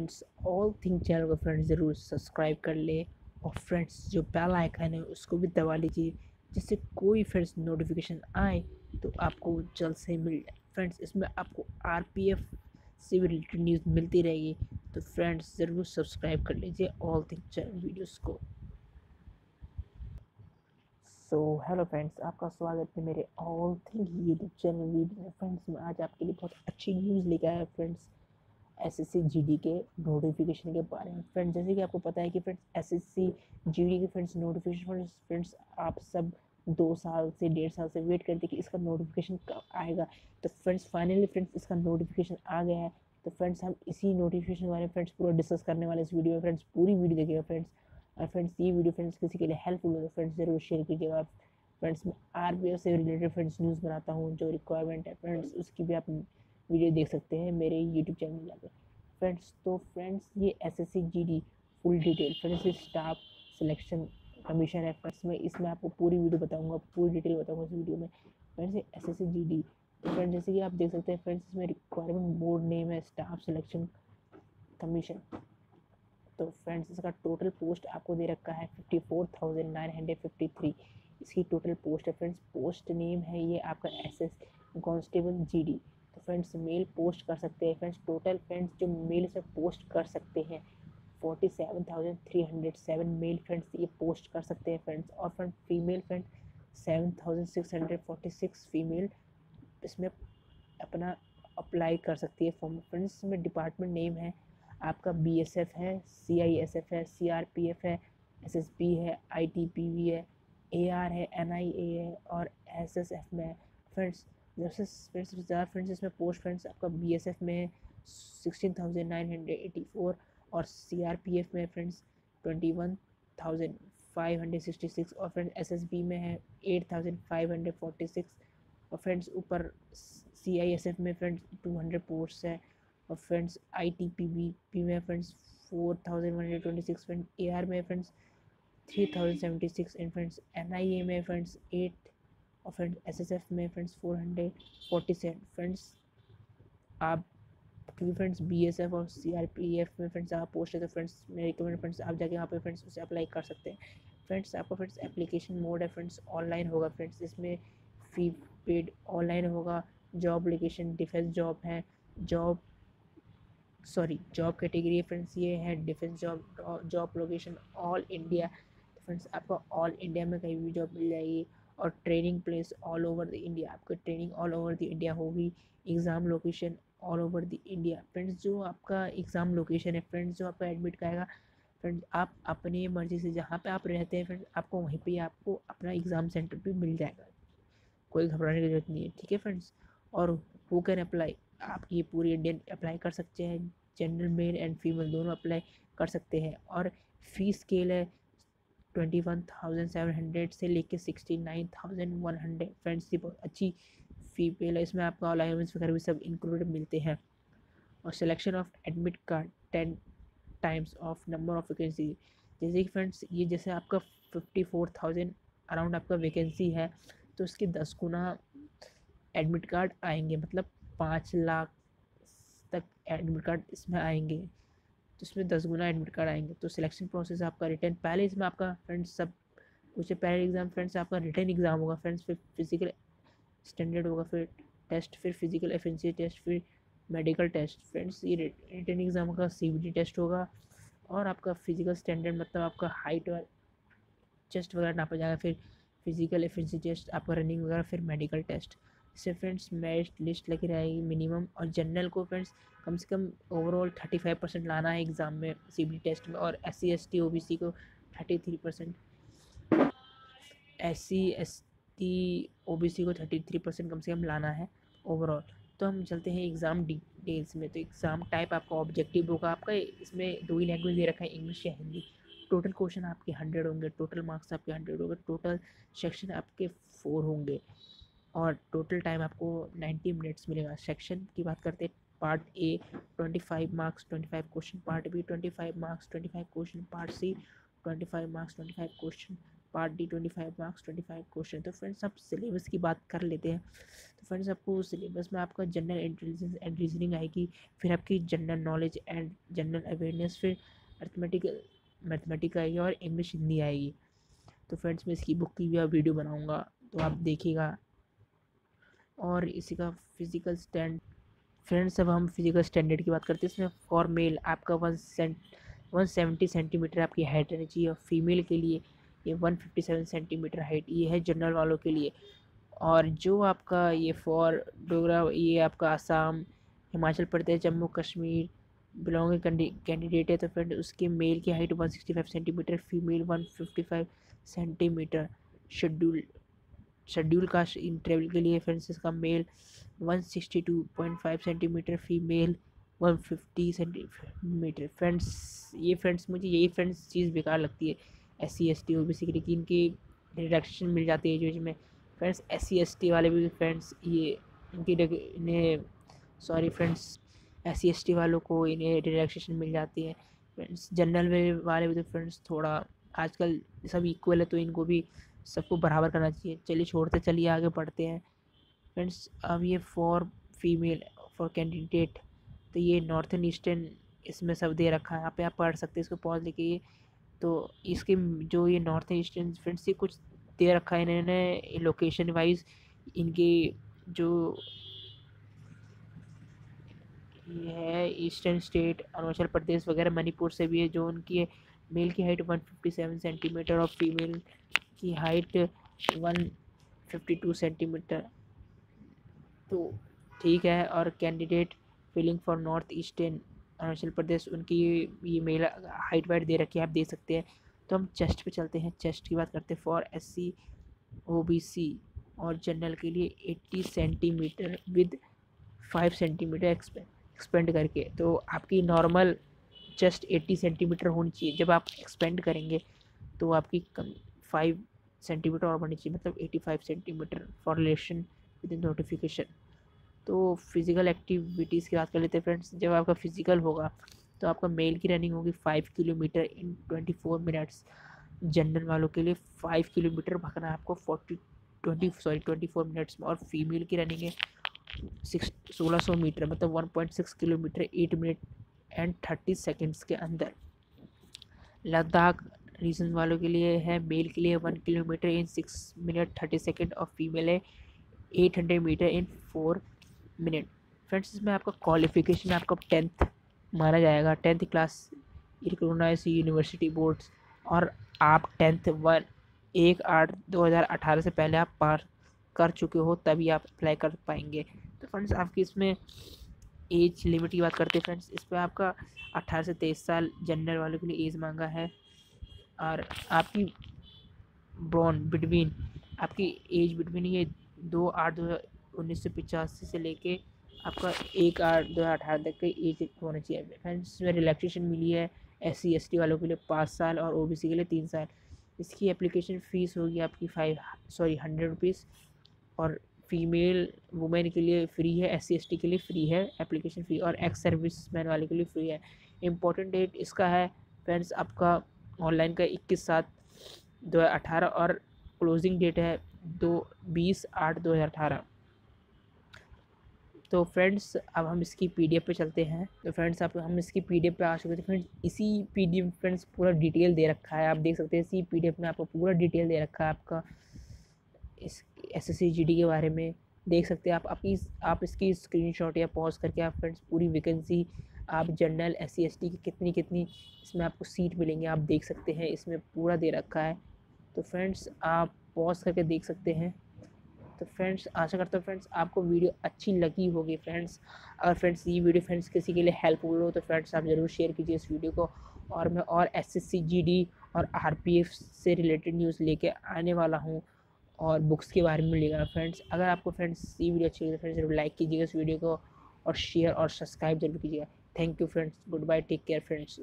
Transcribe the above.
Friends all thing channel को friends ज़रूर subscribe कर ले और फ्रेंड्स जो बेल आइकन है, उसको भी दबा लीजिए, जिससे कोई फ्रेंड्स नोटिफिकेशन आए तो आपको जल्द से मिल जाए। फ्रेंड्स इसमें आपको आर पी एफ़ से भी रिलेटेड न्यूज़ मिलती रहेगी तो फ्रेंड्स ज़रूर सब्सक्राइब कर लीजिए ऑल थिंग चैनल वीडियोज़ को। सो हेलो फ्रेंड्स आपका स्वागत है मेरे all thing YouTube channel video में। फ्रेंड्स मैं आज आपके लिए बहुत अच्छी न्यूज़ लेकर आया friends S S C G D के नोटिफिकेशन के बारे में। फ्रेंड्स जैसे कि आपको पता है कि friends S S C G D के फ्रेंड्स नोटिफिकेशन फ्रेंड्स आप सब दो साल से, डेढ़ साल से वेट करते कि इसका नोटिफिकेशन कब आएगा। तो फ्रेंड्स फाइनली फ्रेंड्स इसका नोटिफिकेशन आ गया है। तो फ्रेंड्स हम इसी नोटिफिकेशन में फ्रेंड्स पूरा डिस्कस करने वाले इस वीडियो में फ्रेंड्स पूरी वीडियो देखिएगा फ्रेंड्स और फ्रेंड्स ये वीडियो फ्रेंड्स किसी के लिए हेल्पफुल हो तो फ्रेंड्स ज़रूर शेयर कीजिएगा। फ्रेंड्स मैं आर से रिलेटेड फ्रेंड्स न्यूज़ बनाता हूँ, जो रिक्वायरमेंट है। फ्रेंड्स उसकी भी आप वीडियो देख सकते हैं मेरे यूट्यूब चैनल में जाकर। फ्रेंड्स तो फ्रेंड्स, ये S S full detail friends, ये स्टाफ सिलेक्शन कमीशन है। फ्रेंड्स, मैं इसमें आपको पूरी वीडियो बताऊँगा पूरी डिटेल बताऊँगा इस वीडियो में। फ्रेंड्स, ये एस एस तो फ्रेंड्स, जैसे कि आप देख सकते हैं, फ्रेंड्स, इसमें रिक्वायरमेंट बोर्ड नेम है स्टाफ सिलेक्शन कमीशन तो फ्रेंड्स, इसका टोटल पोस्ट आपको दे रखा है fifty four thousand nine hundred fifty three इसकी टोटल पोस्ट है, फ्रेंड्स पोस्ट नेम है ये आपका S S constable G D friends male post कर सकते हैं। फ्रेंड्स टोटल फ्रेंड्स जो मेल से पोस्ट कर सकते हैं forty seven thousand three hundred seven male friends ये पोस्ट कर सकते हैं फ्रेंड्स और friend female friend seven thousand six hundred forty six female इसमें अपना अप्लाई कर सकती है। फॉर्म फ्रेंड्स में डिपार्टमेंट नेम है, आपका बी एस एफ़ है सी आई एस एफ़ है सी आर पी एफ़ है एसएसबी है आई टी पी वी है ए आर है एन आई ए है और एस एस एफ़ में फ्रेंड्स जैसे फ्रेंड्स ज़्यादा फ्रेंड्स इसमें पोस्ट फ्रेंड्स आपका बी एस एफ़ में sixteen thousand nine hundred eighty four और सी आर पी एफ़ में friends twenty one thousand five hundred sixty six और फ्रेंड्स एस एस बी में है eight thousand five hundred forty six और friends ऊपर C I S F में friends two hundred post है और friends I T P B P में friends four thousand one hundred twenty six friend A R में friends three thousand seventy six and friends N I A में friends eight और friends S में friends four hundred forty seven friends आप क्योंकि friends B S F और C R P F में friends आप post है तो फ्रेंड्स मेरे रिकमेंड फ्रेंड्स आप जाके वहाँ पे फ्रेंड्स उसे अप्लाई कर सकते हैं। फ्रेंड्स आपका फ्रेंड्स एप्लीकेशन मोड है फ्रेंड्स ऑनलाइन होगा। फ्रेंड्स इसमें फ़ी पेड ऑनलाइन होगा। जॉब एप्लीकेशन डिफेंस जॉब है। Job sorry job category friends ये है defence job job location all India friends आपको ऑल इंडिया में कहीं भी जॉब मिल जाएगी। और training place all over the India. आपको training all over the India होगी। Exam location all over the India. Friends, जो आपका एग्ज़ाम लोकेशन है, फ्रेंड्स, जो आपका एडमिट कराएगा फ्रेंड्स, आप अपनी मर्ज़ी से जहाँ पे आप रहते हैं, फ्रेंड्स, आपको वहीं पे आपको अपना एग्ज़ाम सेंटर भी मिल जाएगा। कोई घबराने की ज़रूरत नहीं है, ठीक है, फ्रेंड्स? और हु कैन अप्लाई। आप ये पूरी इंडियन अप्लाई कर सकते हैं, जनरल मेल एंड फीमेल, दोनों अप्लाई कर सकते हैं। और फ़ीस स्केल है twenty one thousand seven hundred से लेके sixty nine thousand one hundred friends की बहुत अच्छी फ़ी पेल है, इसमें आपको अलाउंस वगैरह भी सब इंक्लूडेड मिलते हैं। और selection of admit card ten times of number of vacancy जैसे कि फ्रेंड्स ये जैसे आपका फिफ्टी फोर थाउज़ेंड अराउंड आपका वैकेंसी है तो उसके दस गुना एडमिट कार्ड आएँगे। मतलब पाँच लाख तक एडमिट कार्ड इसमें आएँगे। तो इसमें दस गुना एडमिट कार्ड आएँगे तो सिलेक्शन प्रोसेस आपका रिटर्न पहले इसमें आपका फ्रेंड्स सब कुछ पहले एग्ज़ाम फ्रेंड्स आपका रिटर्न एग्ज़ाम होगा फ्रेंड्स फिर फ़िज़िकल स्टैंडर्ड होगा, फिर टेस्ट फिर फ़िज़िकल एफिशिएंसी टेस्ट फिर मेडिकल टेस्ट फ्रेंड्स ये रिटर्न एग्ज़ाम का सी टेस्ट होगा और आपका फ़िज़िकल स्टैंडर्ड मतलब आपका हाइट और चेस्ट वगैरह नापा जाएगा, फिर फ़िज़िकल एफिशिएंसी टेस्ट आपका रनिंग वगैरह, फिर मेडिकल टेस्ट इससे फ्रेंड्स मेरिट लिस्ट लगी रहेगी मिनिमम और जनरल को फ्रेंड्स कम से कम ओवरऑल थर्टी फाइव परसेंट लाना है एग्ज़ाम में सी टेस्ट में और S C S T O B C को thirty three percent S C S T O B C को थर्टी थ्री परसेंट कम से कम लाना है ओवरऑल तो हम चलते हैं एग्ज़ाम डिटेल्स में। तो एग्ज़ाम टाइप आपका ऑब्जेक्टिव होगा। आपका इसमें दो ही लैंग्वेज दे रखा है इंग्लिश या हिंदी टोटल क्वेश्चन आपके हंड्रेड होंगे। टोटल मार्क्स आपके हंड्रेड होंगे। टोटल सेक्शन आपके फोर होंगे। और टोटल टाइम आपको नाइन्टी मिनट्स मिलेगा। सेक्शन की बात करते हैं part A twenty five marks twenty five question part B twenty five marks twenty five question part C twenty five marks twenty five question part D twenty five marks twenty five question तो friends आप syllabus की बात कर लेते हैं। तो friends आपको syllabus में आपका जनरल इंटेलिजेंस एंड रीजनिंग आएगी, फिर आपकी general knowledge and general awareness फिर अर्थमेटिकल मैथमेटिक आएगी और इंग्लिश हिंदी आएगी। तो फ्रेंड्स मैं इसकी बुक की भी वीडियो बनाऊँगा तो आप देखिएगा और इसी का फ़िज़िकल स्टैंड फ्रेंड्स अब हम फ़िज़िकल स्टैंडर्ड की बात करते हैं। इसमें फॉर मेल आपका one cent one seventy centimetre आपकी हाइट रहनी चाहिए और फीमेल के लिए ये one fifty seven centimetre height ये है जनरल वालों के लिए। और जो आपका ये फॉर डोगरा, ये आपका आसाम, हिमाचल प्रदेश, जम्मू कश्मीर बिलोंग कैंडिडेट है तो फ्रेंड उसके मेल की height one sixty five centimetre female one fifty five centimetre schedule schedule caste in travel के लिए फ्रेंड्स इसका male 162.5 centimetre female 150 centimetre friends, ये फ्रेंड्स मुझे यही फ्रेंड्स चीज़ बेकार लगती है S C S T O B C की इनकी रिडक्शन मिल जाती है जो इसमें। Friends S C S T वाले भी फ्रेंड्स, ये इनकी इन्हें, sorry friends S C S T वालों को इन्हें रिलैक्सेशन मिल जाती है। फ्रेंड्स, जनरल वाले भी तो फ्रेंड्स थोड़ा आजकल सब इक्वल है तो इनको भी सबको बराबर करना चाहिए। चलिए छोड़ते, चलिए आगे बढ़ते हैं। फ्रेंड्स, अब ये फॉर फीमेल, फॉर कैंडिडेट तो ये नॉर्थन ईस्टर्न इसमें सब दे रखा है। यहाँ पे आप पढ़ सकते हैं, इसको पॉज लिखिए तो इसके जो ये नॉर्थ ईस्टर्न फ्रेंड्स, ये कुछ दे रखा है इन्होंने लोकेशन वाइज। इनके जो ये है, ईस्टर्न स्टेट, अरुणाचल प्रदेश वगैरह, मणिपुर से भी है, जो उनकी मेल की हाइट 157 सेंटीमीटर और फीमेल की हाइट 152 सेंटीमीटर तो ठीक है, और candidate filling for north eastern Arunachal Pradesh उनकी ये मेल हाइट वाइट दे रखी है, आप देख सकते हैं। तो हम चेस्ट पे चलते हैं चेस्ट की बात करते हैं for S C O B C और जनरल के लिए 80 सेंटीमीटर विद 5 सेंटीमीटर एक्सपेंड करके। तो आपकी नॉर्मल चेस्ट 80 सेंटीमीटर होनी चाहिए, जब आप एक्सपेंड करेंगे तो आपकी कम फाइव सेंटीमीटर और बढ़नी चाहिए मतलब 85 centimetre for relation with in notification तो फ़िज़िकल एक्टिविटीज़ की बात कर लेते हैं फ्रेंड्स जब आपका फ़िज़िकल होगा तो आपका मेल की रनिंग होगी five kilometre in twenty four minutes general वालों के लिए फाइव किलोमीटर भागना है आपको forty twenty sorry twenty four minutes में और फीमेल की रनिंग है सिक्स सोलह सौ मीटर मतलब one point six kilometre eight minute and thirty seconds के अंदर. लद्दाख रीजन वालों के लिए है। मेल के लिए one kilometre in six minute thirty second और फीमेल है eight hundred metre in four minute. Friends, इसमें आपका क्वालिफिकेशन आपका टेंथ माना जाएगा। Tenth class recognise university boards और आप टेंथ वन एक आठ दो हज़ार अठारह से पहले आप पार कर चुके हो, तभी आप अप्लाई कर पाएँगे। तो फ्रेंड्स, आपकी इसमें एज लिमिट की बात करते हैं। फ्रेंड्स इस पर आपका अट्ठारह से तेईस साल जनरल वालों के लिए एज मांगा है। और आपकी ब्रॉन बिटवीन आपकी एज बिटवीन ये दो आठ दो उन्नीस सौ पिचासी से लेके आपका एक आठ दो हज़ार अठारह तक का एज होना चाहिए। फ्रेंड्स इसमें रिलैक्सेशन मिली है एस सी एस टी वालों के लिए पाँच साल और ओ बी सी के लिए तीन साल। इसकी एप्लीकेशन फ़ीस होगी आपकी फाइव सॉरी हंड्रेड रुपीज़ और फीमेल वुमेन के लिए फ्री है एस सी एस टी के लिए फ्री है एप्लीकेशन फ़ी और एक्स सर्विस मैन वाले के लिए फ्री है। इम्पोर्टेंट डेट इसका है फ्रेंड्स आपका ऑनलाइन का इक्कीस सात दो हज़ार अठारह और क्लोजिंग डेट है दो बीस आठ दो हज़ार अठारह। तो फ्रेंड्स, अब हम इसकी पीडीएफ पे चलते हैं। तो फ्रेंड्स आप हम इसकी पीडीएफ पे आ चुके थे फ्रेंड्स, इसी पीडीएफ फ्रेंड्स पूरा डिटेल दे रखा है। आप देख सकते हैं, इसी पीडीएफ में आपको पूरा डिटेल दे रखा है आपका इस एस एस के बारे में। देख सकते हैं आप आपकी आप इसकी स्क्रीनशॉट या पॉज करके आप फ्रेंड्स पूरी वैकेंसी आप जनरल एस सी की कितनी कितनी इसमें आपको सीट मिलेंगे, आप देख सकते हैं, इसमें पूरा दे रखा है। तो फ्रेंड्स आप पॉज करके देख सकते हैं। तो फ्रेंड्स आशा करता हूँ फ्रेंड्स आपको वीडियो अच्छी लगी होगी फ्रेंड्स अगर फ्रेंड्स ये वीडियो फ्रेंड्स किसी के लिए हेल्पफुल हो तो फ्रेंड्स आप ज़रूर शेयर कीजिए इस वीडियो को। और मैं और एस एस डी और आर पी एफ़ से रिलेटेड न्यूज़ लेके आने वाला हूँ और बुक्स के बारे में लेगा फ्रेंड्स अगर आपको फ्रेंड्स ये वीडियो अच्छी लगी तो फ्रेंड्स ज़रूर लाइक कीजिएगा इस वीडियो को और शेयर और सब्सक्राइब ज़रूर कीजिएगा। thank you friends. Goodbye. Take care friends.